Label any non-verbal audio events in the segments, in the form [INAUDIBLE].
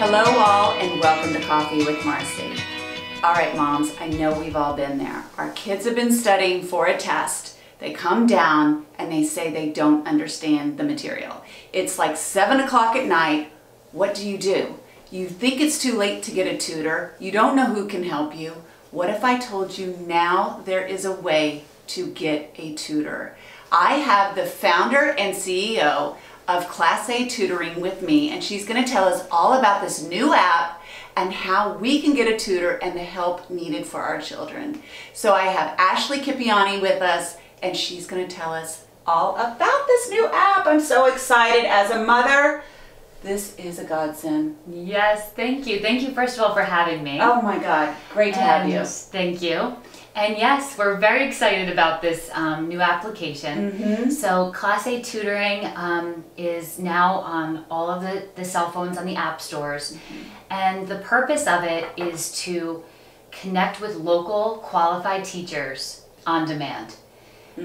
Hello, all, and welcome to Coffee with Marci. All right, moms, I know we've all been there. Our kids have been studying for a test. They come down and they say they don't understand the material. It's like 7 o'clock at night. What do you do? You think it's too late to get a tutor. You don't know who can help you. What if I told you now there is a way to get a tutor? I have the founder and CEO of Class A Tutoring with me, and she's going to tell us all about this new app and how we can get a tutor and the help needed for our children. So I have Ashley Kipiani with us, and she's going to tell us all about this new app. I'm so excited as a mother. This is a godsend. Yes, thank you. Thank you, first of all, for having me. Oh my God, great to have you. Thank you. And yes, we're very excited about this um, new application. Mm-hmm. So, Class A tutoring um, is now on all of the, the cell phones on the app stores. Mm-hmm. And the purpose of it is to connect with local qualified teachers on demand.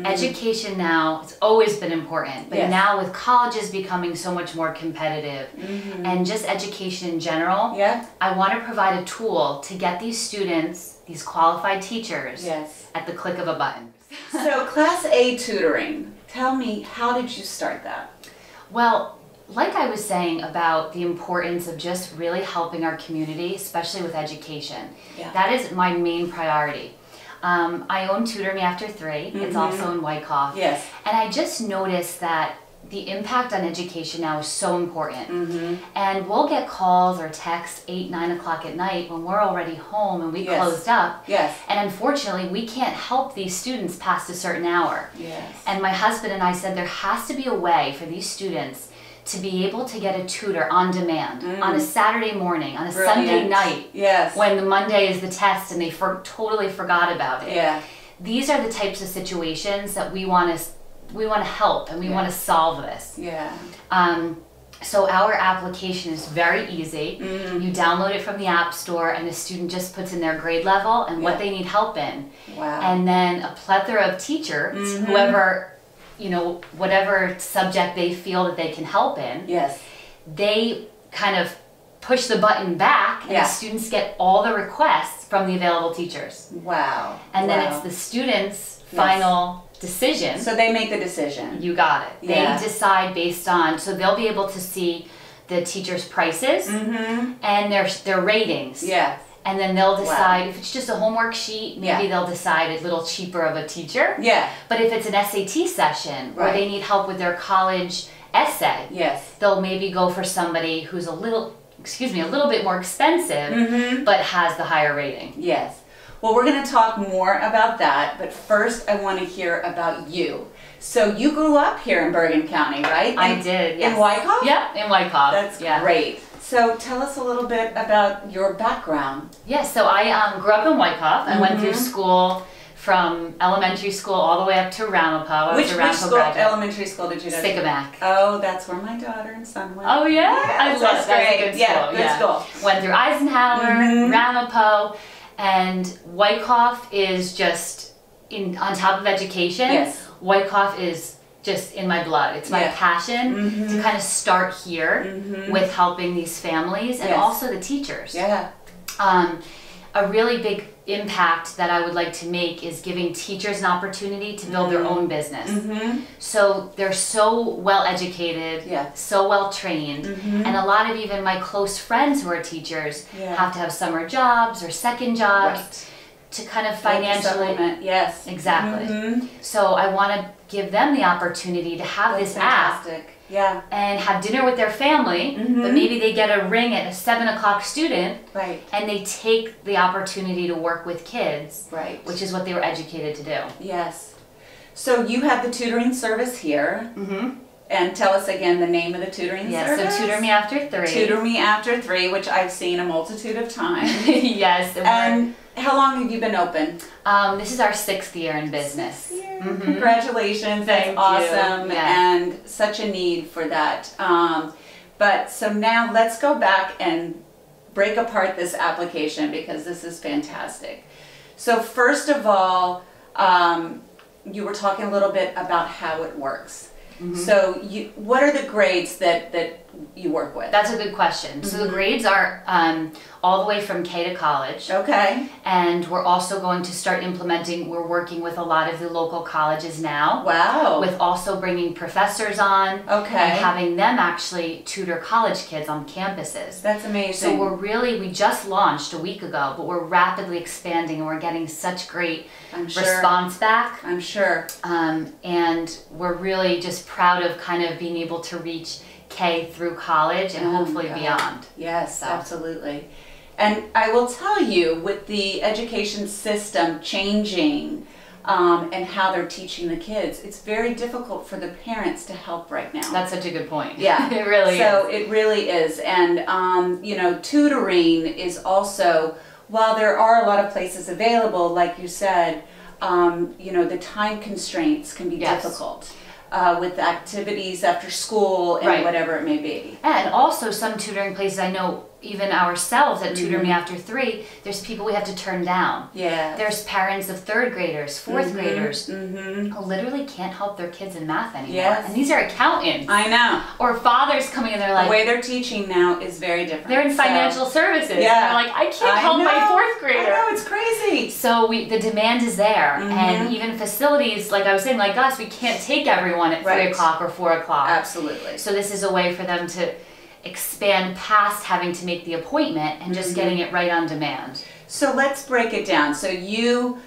Education now, it's always been important, but. Yes. now with colleges becoming so much more competitive Mm-hmm. and just education in general, Yeah? I want to provide a tool to get these students, these qualified teachers, Yes. at the click of a button. So, [LAUGHS] Class A tutoring, tell me, how did you start that? Well, like I was saying about the importance of just really helping our community, especially with education, Yeah. that is my main priority. Um, I own Tutor Me After 3 It's also in Wyckoff. Yes. And I just noticed that the impact on education now is so important. Mm-hmm. And we'll get calls or texts 8, 9 o'clock at night when we're already home and we Yes. closed up. Yes. And unfortunately, we can't help these students past a certain hour. Yes. And my husband and I said there has to be a way for these students to be able to get a tutor on demand on a Saturday morning, on a Sunday night, Yes. when the Monday is the test and they for, totally forgot about it. yeah. These are the types of situations that we want to we want to help and we Yeah. want to solve this. Yeah. Um, so our application is very easy. Mm-hmm. You download it from the App Store, and the student just puts in their grade level and Yeah. what they need help in, Wow. and then a plethora of teachers, Mm-hmm. whoever, you know, whatever subject they feel that they can help in, yes. they kind of push the button back, and Yeah. the students get all the requests from the available teachers, Wow. and then Wow. it's the students' Yes. final decision. So they make the decision. You got it. Yeah. They decide based on so they'll be able to see the teacher's prices Mm-hmm. and their their ratings. Yeah. And then they'll decide if it's just a homework sheet, maybe Yeah. they'll decide a little cheaper of a teacher. Yeah. But if it's an SAT session where Right. they need help with their college essay, Yes. they'll maybe go for somebody who's a little excuse me, a little bit more expensive Mm-hmm. but has the higher rating. Yes. Well, we're going to talk more about that, but first I want to hear about you. So you grew up here in Bergen County, right? I did, yes. In Wyckoff? Yep, in Wyckoff. That's yeah. great. So tell us a little bit about your background. Yes, so I um, grew up in Wyckoff. I went through Mhm. school from elementary school all the way up to Ramapo. I which which school, graduate. elementary school did you go to? Sycamore. Oh, that's where my daughter and son went. Oh yeah, Yes, I love that's that. great. a good Yeah, school. good school. Went through Eisenhower, Mhm. Ramapo, and Wyckoff is just in on top of education. Yes. Wyckoff is just in my blood. It's my Yeah. passion Mhm. to kind of start here Mhm. with helping these families and Yes. also the teachers. Yeah. um, a really big impact that I would like to make is giving teachers an opportunity to build their own business. Mm-hmm. So they're so well educated, Yeah. so well trained, Mhm. and a lot of even my close friends who are teachers Yeah. have to have summer jobs or second jobs Right. to kind of financially. Yes. Exactly. Mhm. So I want to give them the opportunity to have That's this app. Yeah. and have dinner with their family, Mhm. but maybe they get a ring at a seven o'clock student Right. and they take the opportunity to work with kids, Right. which is what they were educated to do. Yes. So you have the tutoring service here, Mm-hmm. and tell us again the name of the tutoring Yes, service. so tutor me after three. Tutor me after three, which I've seen a multitude of times. [LAUGHS] yes, and how long have you been open? um, this is our sixth year in business. Mhm. Congratulations, that's Thank you. awesome, Yeah. and such a need for that. Um, but so now let's go back and break apart this application because this is fantastic. So first of all, um, you were talking a little bit about how it works. So you, what are the grades that that you work with? That's a good question. So the grades are um, all the way from K to college. okay. And we're also going to start implementing, we're working with a lot of the local colleges now. Wow. With also bringing professors on Okay. and having them actually tutor college kids on campuses. That's amazing. So we're really, we just launched a week ago, but we're rapidly expanding and we're getting such great I'm sure. response back. I'm sure. Um, and we're really just proud of kind of being able to reach K through college and Oh, hopefully beyond. Yes, absolutely. And I will tell you, with the education system changing um, and how they're teaching the kids, it's very difficult for the parents to help right now. That's such a good point. Yeah, [LAUGHS] it really so is. it really is, and um, you know, tutoring is also. While there are a lot of places available, like you said, um, you know, the time constraints can be Yes. difficult uh, with activities after school and Right. whatever it may be. And also some tutoring places I know even ourselves at Tutor Mm-hmm. Me After Three, there's people we have to turn down. Yeah. There's parents of third graders, 4th graders Mm-hmm. who literally can't help their kids in math anymore. Yes. And these are accountants. I know. or fathers coming in, they're like. The way they're teaching now is very different. they're in So- financial services. Yeah. They're like, I can't I help my fourth grader. I know it's crazy. So we the demand is there, Mhm. and even facilities like I was saying, like us, we can't take everyone at three o'clock or four o'clock. Absolutely. So this is a way for them to expand past having to make the appointment and just Mhm. getting it right on demand. So let's break it down. So you,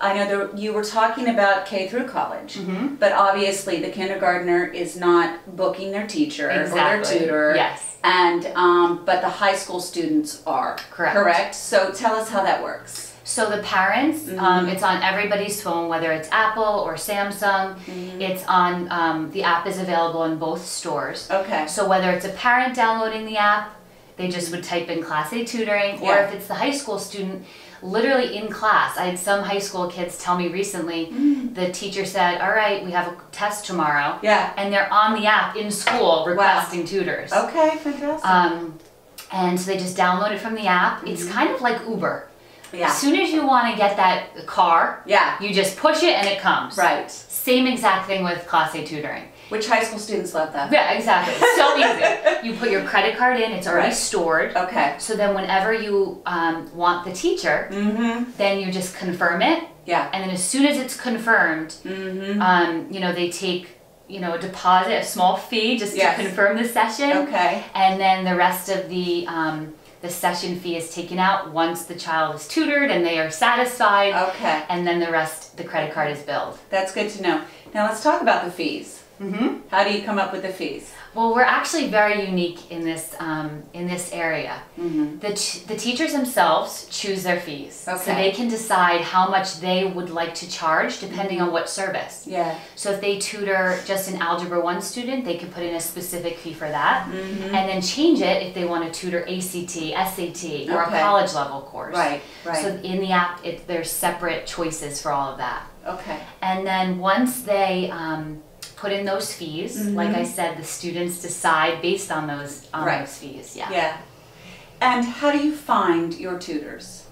I know that you were talking about K through college, Mm-hmm. but obviously the kindergartner is not booking their teacher or their tutor. Yes. And um, but the high school students are. Correct. Correct. So tell us how that works. So the parents, Mm-hmm. um, it's on everybody's phone, whether it's Apple or Samsung. Mm-hmm. It's on um, the app is available in both stores. Okay. So whether it's a parent downloading the app, they just would type in class A tutoring, or if it's the high school student, literally in class. I had some high school kids tell me recently, Mm. the teacher said, "All right, we have a test tomorrow," Yeah. and they're on the app in school requesting tutors. Okay. Fantastic. Um, and so they just download it from the app. It's Mm-hmm. kind of like Uber. Yeah. As soon as you want to get that car, Yeah. you just push it and it comes. Right. Same exact thing with Class A tutoring. Which high school students love that? Yeah, exactly. So easy. [LAUGHS] You put your credit card in, it's already Right. stored. Okay. So then, whenever you um, want the teacher, Mm-hmm. then you just confirm it. Yeah. And then, as soon as it's confirmed, Mm-hmm. um, you know, they take you know a deposit, a small fee, just Yes. to confirm the session. Okay. And then the rest of the um, the session fee is taken out once the child is tutored and they are satisfied. Okay. And then the rest, the credit card is billed. That's good to know. Now let's talk about the fees. Mm-hmm. How do you come up with the fees? Well, we're actually very unique in this um, in this area. Mm-hmm. The, t- the teachers themselves choose their fees. So they can decide how much they would like to charge depending on what service. Yeah. So if they tutor just an Algebra 1 student, they can put in a specific fee for that. Mm-hmm. And then change it if they want to tutor ACT, SAT, or Okay. a college level course. Right. Right. So in the app, it, there's separate choices for all of that. okay. And then once they um, put in those fees, Mhm. like I said, the students decide based on those on Right. those fees. Yeah. Yeah. And how do you find your tutors?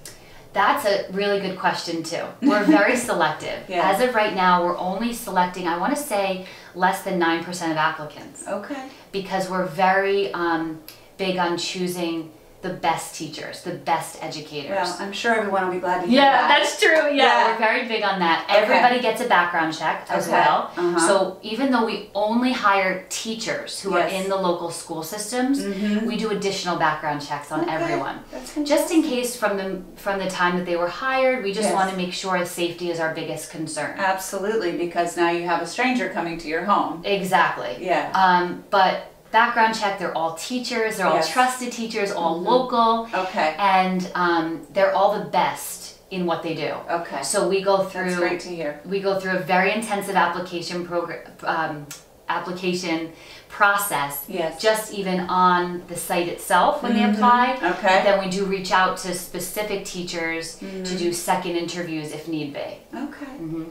That's a really good question too. We're very [LAUGHS] selective. Yeah. As of right now, we're only selecting, I want to say, less than 9% of applicants Okay. because we're very um, big on choosing the best teachers, the best educators. Well, I'm sure everyone will be glad to hear Yeah, that. that's true. Yeah, Yeah. we're very big on that. Okay. Everybody gets a background check as Okay. well. Uh-huh. So even though we only hire teachers who Yes. are in the local school systems, Mhm. we do additional background checks on Okay. everyone. That's Just in case from the from the time that they were hired, we just Yes. want to make sure safety is our biggest concern. Absolutely, because now you have a stranger coming to your home. Exactly. Yeah. Um, but background check, they're all teachers, they're all Yes. trusted teachers, all Mhm. local, Okay. and um, they're all the best in what they do. Okay. So we go That's through great to hear. we go through a very intensive application program um, application process Yes. just even on the site itself when Mhm. they apply Okay. then we do reach out to specific teachers to Mhm. do second interviews if need be Okay. mm-hmm.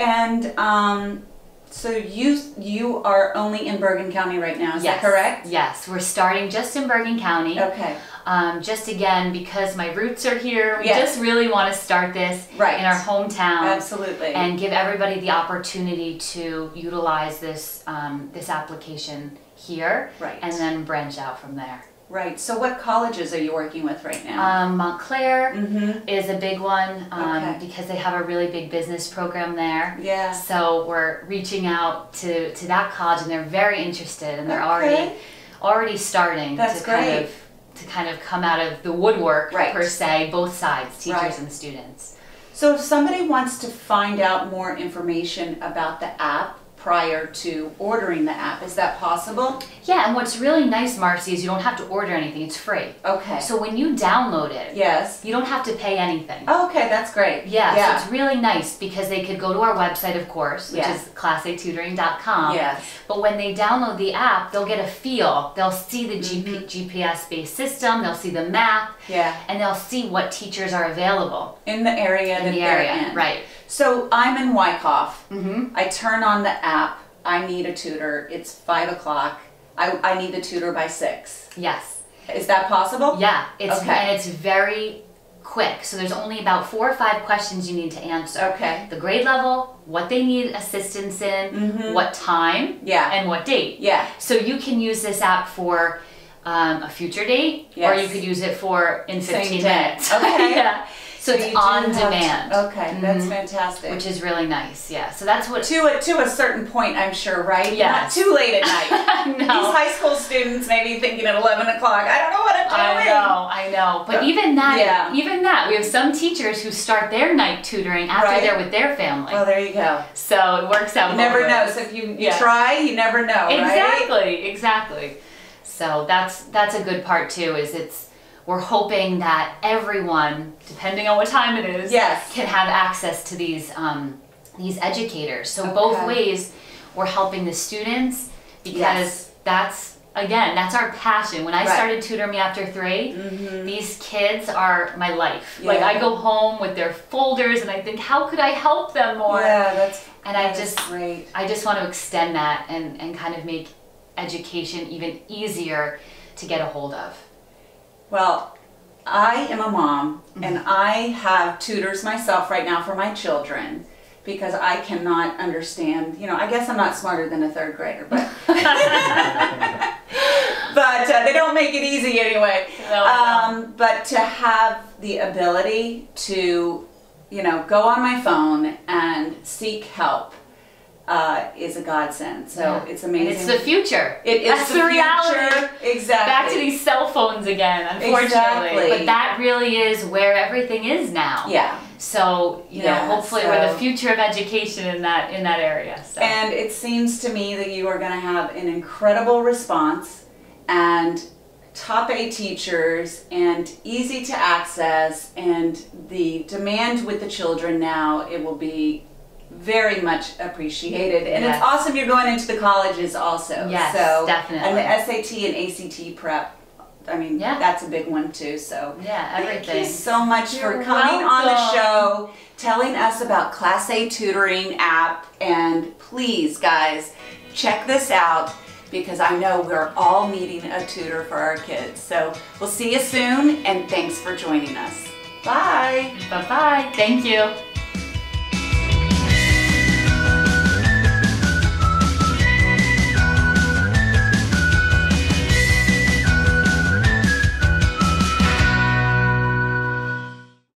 And um, so you you are only in Bergen County right now. Is yes that correct? yes we're starting just in bergen county Okay. Um, just again, because my roots are here, we Yes. just really want to start this Right. in our hometown Absolutely. and give everybody the opportunity to utilize this um, this application here, Right. and then branch out from there. Right. So what colleges are you working with right now? Um, Montclair mm-hmm. is a big one um, Okay. because they have a really big business program there. Yeah. So we're reaching out to, to that college, and they're very interested, and they're already Okay. already starting That's to kind of to kind of come out of the woodwork Right. per se, both sides, teachers Right. and students. So if somebody wants to find out more information about the app prior to ordering the app, is that possible? Yeah, and what's really nice, Marci, is you don't have to order anything; it's free. Okay. So when you download it, yes. you don't have to pay anything. Okay, that's great. Yeah, Yeah. so it's really nice because they could go to our website, of course, which Yes. is classatutoring.com. Yes. But when they download the app, they'll get a feel. They'll see the Mm-hmm. GP, GPS based system, they'll see the map, Yeah. and they'll see what teachers are available In the area in that the area. in. Right. So I'm in Wyckoff. Mm-hmm. I turn on the app. I need a tutor. It's five o'clock. I, I need the tutor by six. Yes. Is that possible? Yeah. It's Okay. and it's very quick. So there's only about four or five questions you need to answer. Okay. The grade level, what they need assistance in, Mhm. what time, Yeah. and what date. Yeah. So you can use this app for um, a future date, or you could use it for in Same 15 day. minutes. [LAUGHS] Okay. yeah. So, you it's on demand. Okay, that's Mhm. fantastic. Which is really nice. Yeah. So that's what. to a to a certain point, I'm sure, right? Yeah. Not too late at night. [LAUGHS] no. These high school students may be thinking at 11 o'clock, I don't know what I'm doing. I know, I know. But even that, Yeah. even that, we have some teachers who start their night tutoring after Right. they're with their family. Well, there you go. so it works out. You never know. So if you, you Yeah. try, you never know, right? Exactly, exactly. So that's that's a good part too. Is it's we're hoping that everyone, depending on what time it is, Yes. can have access to these um, these educators. So both ways, we're helping the students because Yes. that's again that's our passion. When I Right. started Tutor Me After 3 Mhm. these kids are my life. Like I go home with their folders and I think, how could I help them more? Yeah, that's And I just great. I just want to extend that and, and kind of make education even easier to get a hold of. Well, I am a mom Mm-hmm. and I have tutors myself right now for my children because I cannot understand, you know, I guess I'm not smarter than a third grader, but [LAUGHS] but uh, they don't make it easy anyway. No, Um, but to have the ability to, you know, go on my phone and seek help uh, is a godsend. So Yeah. it's And amazing. it's the future. It is That's the, the reality. future. Exactly. Back to these cell phones again, unfortunately. Exactly. But that really is where everything is now. Yeah. So, you Yeah, know, hopefully we're the future of education in that in that area. So And it seems to me that you are going to have an incredible response and top A teachers and easy to access and the demand with the children now it will be very much appreciated and Yes. it's awesome you're going into the colleges also Yes, so definitely. and the SAT and ACT prep I mean Yeah. that's a big one too so yeah, everything. Thank you so much for You're coming on the show, telling us about Class A tutoring app, and please, guys, check this out because I know we're all needing a tutor for our kids. So we'll see you soon, and thanks for joining us. Bye. Bye bye. Thank you.